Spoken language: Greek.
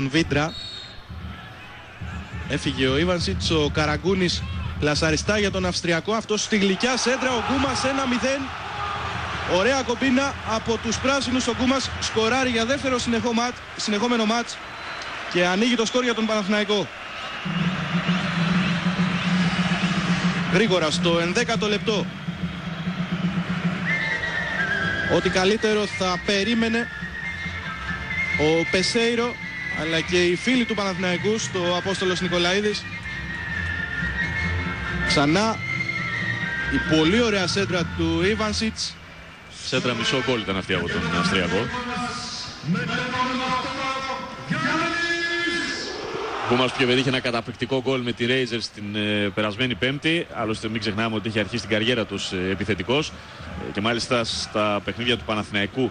τον Βίντρα. Έφυγε ο Ιβανσίτς, ο Καραγκούνης λασαριστά για τον Αυστριακό. Αυτό στη γλυκιά σέντρα, ο Γκούμας 1-0. Ωραία κομπίνα από τους πράσινους. Ο Γκούμας σκοράρει για δεύτερο συνεχόμενο μάτς και ανοίγει το σκορ για τον Παναθηναϊκό. Γρήγορα στο 11ο λεπτό. Ό,τι καλύτερο θα περίμενε ο Πεσέιρο αλλά και οι φίλοι του Παναθηναϊκού στο Απόστολος Νικολαίδης. Ξανά η πολύ ωραία σέντρα του Ιβανσιτς. Σέντρα μισό γκολ ήταν αυτή από τον Αυστριακό. που μας πιο είχε ένα καταπληκτικό γκολ με τη Razer στην ε, περασμένη Πέμπτη. Άλλωστε μην ξεχνάμε ότι είχε αρχίσει την καριέρα τους ε, επιθετικός ε, και μάλιστα στα παιχνίδια του Παναθηναϊκού